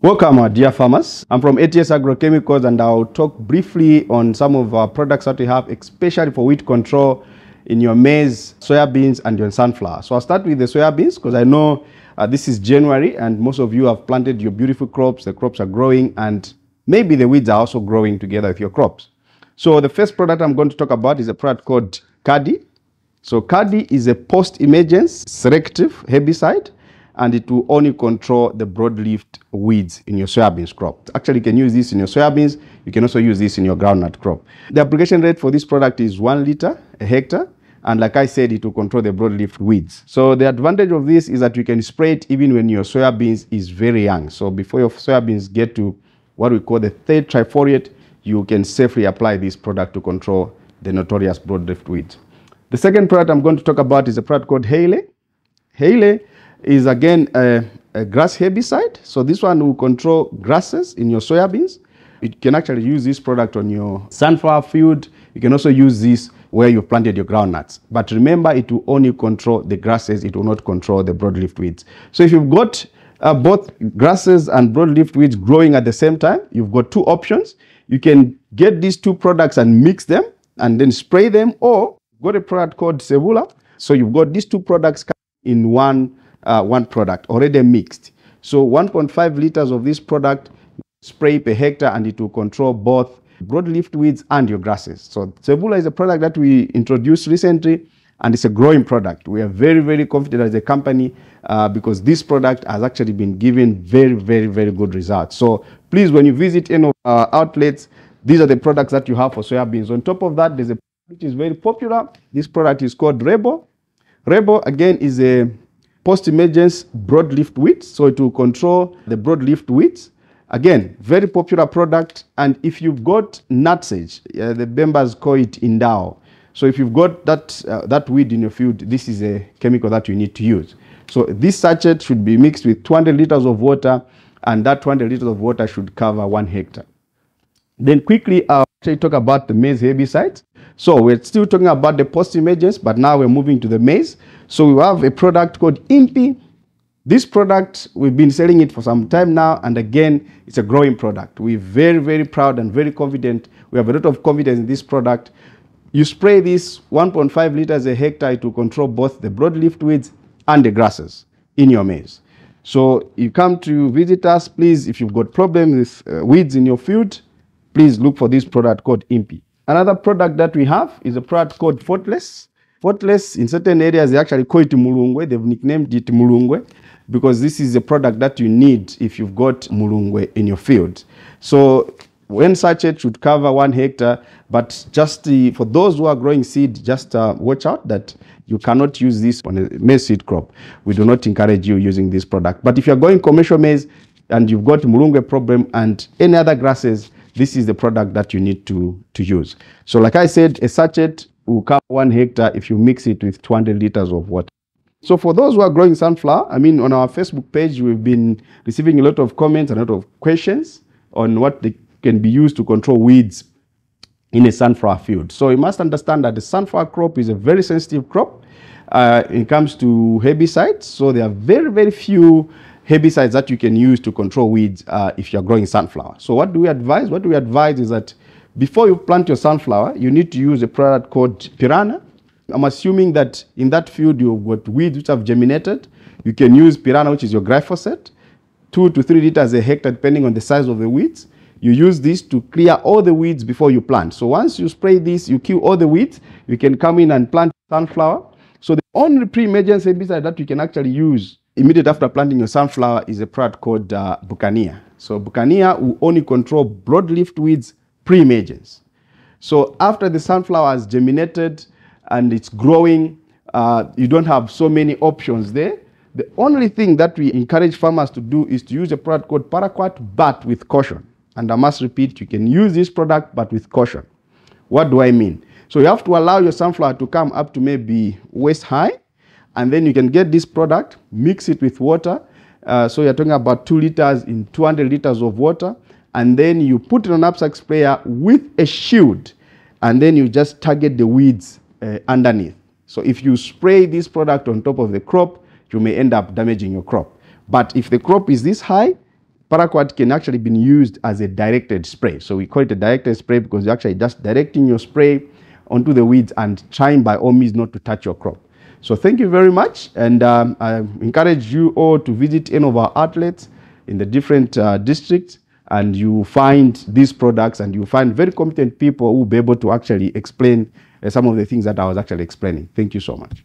Welcome, our dear farmers. I'm from ATS Agrochemicals and I'll talk briefly on some of our products that we have, especially for weed control in your maize, soybeans, and your sunflower. So I'll start with the soybeans because I know uh, this is January and most of you have planted your beautiful crops. The crops are growing and maybe the weeds are also growing together with your crops. So the first product I'm going to talk about is a product called Caddy. So Caddy is a post-emergence selective herbicide and it will only control the broadleaf weeds in your soybeans crop. Actually, you can use this in your soybeans. You can also use this in your groundnut crop. The application rate for this product is one liter a hectare. And like I said, it will control the broadleaf weeds. So the advantage of this is that you can spray it even when your soybeans is very young. So before your soybeans get to what we call the third trifoliate, you can safely apply this product to control the notorious broadleaf weeds. The second product I'm going to talk about is a product called Harley. Harley is again a, a, grass herbicide. So this one will control grasses in your soybeans. You can actually use this product on your sunflower field. You can also use this where you planted your groundnuts. But remember, it will only control the grasses. It will not control the broadleaf weeds. So if you've got uh, both grasses and broadleaf weeds growing at the same time, you've got two options. You can get these two products and mix them and then spray them or got a product called Sebula. So you've got these two products in one uh, one product already mixed. So 1.5 liters of this product spray per hectare and it will control both broadleaf weeds and your grasses. So Sebula is a product that we introduced recently and it's a growing product. We are very, very confident as a company uh, because this product has actually been given very, very, very good results. So please, when you visit any of our outlets, these are the products that you have for soybeans. On top of that, there's a which is very popular. This product is called Rebel. Rebel, again, is a post-emergence broadleaf weeds, so it will control the broadleaf weeds. Again, very popular product, and if you've got nutsedge, uh, the members call it indao. So if you've got that, uh, that weed in your field, this is a chemical that you need to use. So this sachet should be mixed with 200 liters of water, and that 200 liters of water should cover one hectare. Then quickly, I'll actually talk about the maize herbicides. So we're still talking about the post-emergence, but now we're moving to the maize. So we have a product called Impi. This product, we've been selling it for some time now, and again, it's a growing product. We're very, very proud and very confident. We have a lot of confidence in this product. You spray this 1.5 liters a hectare to control both the broadleaf weeds and the grasses in your maize. So you come to visit us, please, if you've got problems with uh, weeds in your field, please look for this product called Impi. Another product that we have is a product called Fortress. Fortress, in certain areas, they actually call it Mulungwe. They've nicknamed it Mulungwe because this is a product that you need if you've got Mulungwe in your field. So one sachet should cover one hectare, but just uh, for those who are growing seed, just uh, watch out that you cannot use this on a maize seed crop. We do not encourage you using this product. But if you're going commercial maize and you've got Mulungwe problem and any other grasses, this is the product that you need to, to use. So like I said, a sachet will cover one hectare if you mix it with 200 liters of water. So for those who are growing sunflower, I mean, on our Facebook page, we've been receiving a lot of comments and a lot of questions on what they can be used to control weeds in a sunflower field. So you must understand that the sunflower crop is a very sensitive crop uh, when it comes to herbicides. So there are very, very few herbicides that you can use to control weeds uh, if you're growing sunflower. So what do we advise? What we advise is that before you plant your sunflower, you need to use a product called Piranha. I'm assuming that in that field you've got weeds which have germinated. You can use Piranha, which is your glyphosate, two to three liters a hectare, depending on the size of the weeds. You use this to clear all the weeds before you plant. So once you spray this, you kill all the weeds, you can come in and plant sunflower. So the only pre-emergence herbicide that you can actually use immediately after planting your sunflower is a product called uh, Buccaneer. So Buccaneer will only control broadleaf weeds pre-emergence. So after the sunflower has germinated and it's growing, uh, you don't have so many options there. The only thing that we encourage farmers to do is to use a product called Paraquat, but with caution. And I must repeat, you can use this product, but with caution. What do I mean? So you have to allow your sunflower to come up to maybe waist high, and then you can get this product, mix it with water. Uh, so you're talking about two liters in 200 liters of water and then you put it on knapsack sprayer with a shield and then you just target the weeds uh, underneath. So if you spray this product on top of the crop, you may end up damaging your crop. But if the crop is this high, paraquat can actually be used as a directed spray. So we call it a directed spray because you're actually just directing your spray onto the weeds and trying by all means not to touch your crop. So thank you very much. And um, I encourage you all to visit any of our outlets in the different uh, districts and you find these products and you find very competent people who will be able to actually explain uh, some of the things that I was actually explaining. Thank you so much.